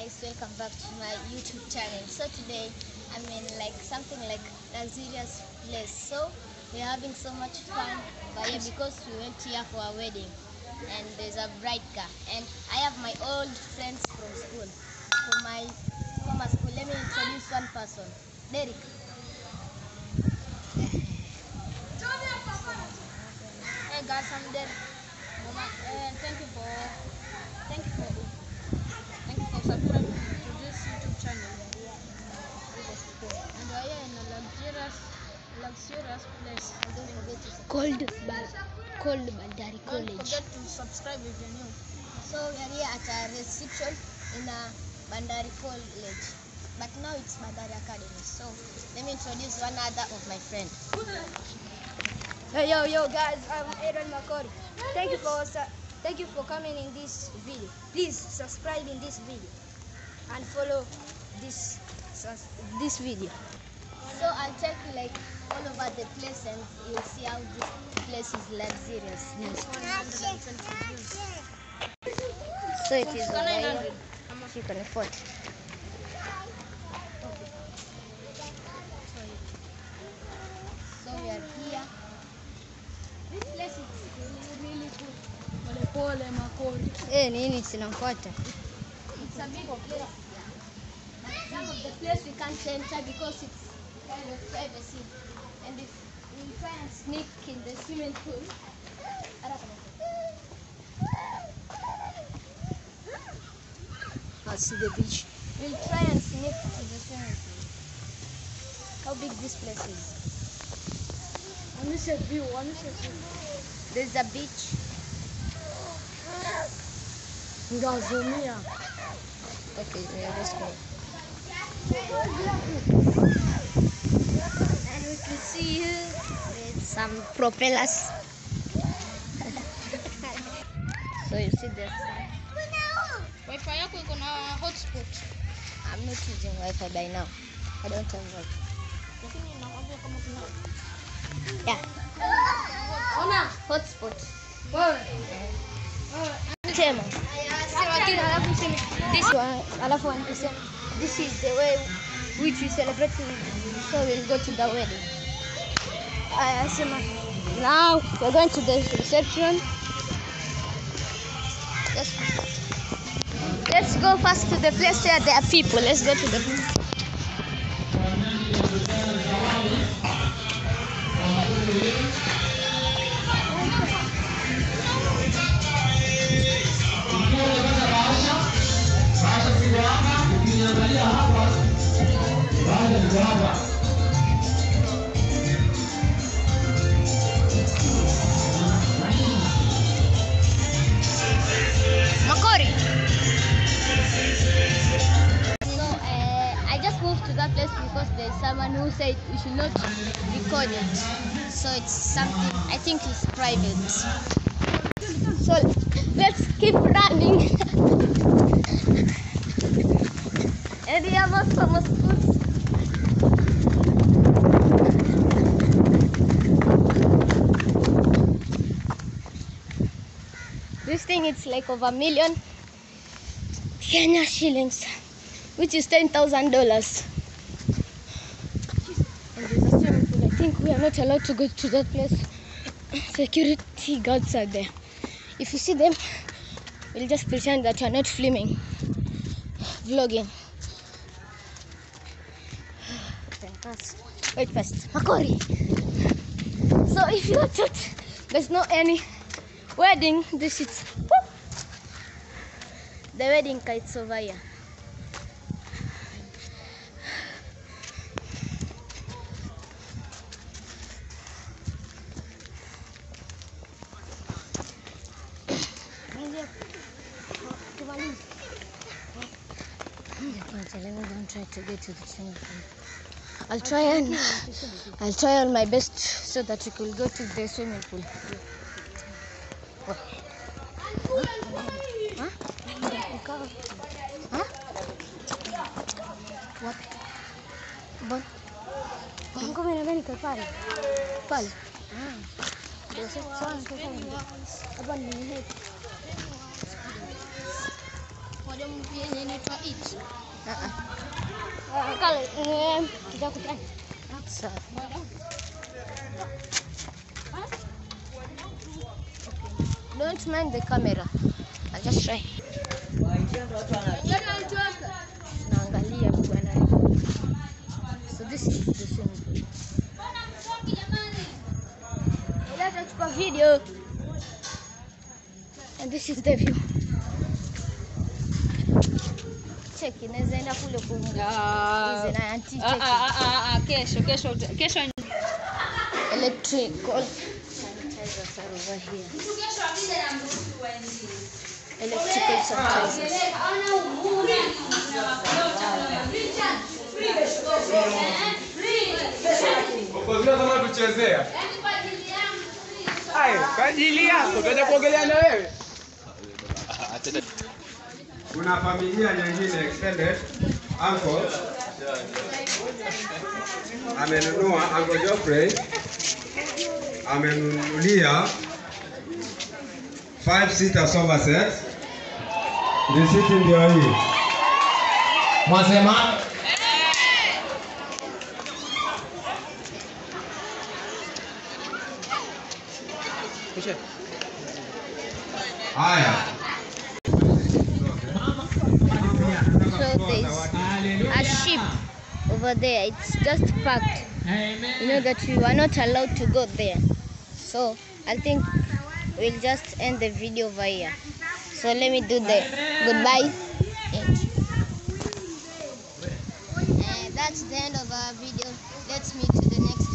guys, welcome back to my YouTube channel. So today I'm in like something like luxurious place. So we're having so much fun but yeah, because we went here for a wedding and there's a bride car and I have my old friends from school. From my former school. Let me introduce one person. Derek. Hey guys, I'm Derek. Uh, thank you for thank you for Thank you for subscribing to this YouTube channel. And we are here in a luxurious, luxurious place. Called Ba- called Bandari Don't College. forget to subscribe if you're new. So we are here at uh, a reception in uh, a Bandari College. But now it's Bandari Academy. So let me introduce one other of my friend. Yo, yo, yo, guys, I'm Aaron Makori. Thank you for uh, thank you for coming in this video. Please subscribe in this video and follow this this video. So I'll check you like all over the place and you'll see how this place is luxurious. So it is over here. You can afford. So we are here. This place is really, good. Pole pole makori. Eh, nini sinafuata? It's a big place. Some of the place we can't enter because it's kind of privacy. And if we try and sneak in the swimming pool, I'll see the beach. we'll try and sneak to the swimming pool. How big this place is? Onyesha view, onyesha view. There's a beach. Ngazomia. Okay, we are just And can see here there's some propellers. so you see this. Wi-Fi yako iko na hotspot. I'm not using Wi-Fi by now. I don't have Wi-Fi. Lakini nakwambia kama kuna Yeah. Ona. Hotspot. Wewe. Tema. This one, alafu wanasema This is the way which we celebrate. So we'll go to the wedding. aya sema Now we're going to the reception. Let's, let's go first to the place where there are people. Let's go to the someone who said we should not record it. So it's something I think it's private. So let's keep running. and we have also mosquitoes. This thing it's like over a million Kenya shillings, which is ten thousand dollars. And there's a swimming pool. I think we are not allowed to go to that place. Security guards are there. If you see them, we'll just pretend that you're not filming, vlogging. Wait first, Makori. So if you thought there's no any wedding, this is whoop, the wedding kites over here. Let me don't try to get to the swimming pool. I'll try and I'll try all my best so that we could go to the swimming pool. Huh? Huh? What? Bon. Pale. Pale. Ah. Moja yenye inaitwa It. Don't mind the camera. I'll just try. So this is the video. And this is the view. Check. ah, ah, ah, kesho kesho uta- kesho Electrical sanitizers are over here. Electrical sanitizers. Uko zile kama kuchezea. Hai, kwa ajili yako tutaje kuogelea na wewe. Kuna familia nyingine extended uncle amenunua Uncle Geoffrey amenunulia five seater sofa set. Risiti ndio hii. Mwasema haya. Over there. It's just parked. You know that we were not allowed to go there. So I think we'll just end the video over here. So let me do the goodbye. Uh, that's the end of our video. Let's meet to the next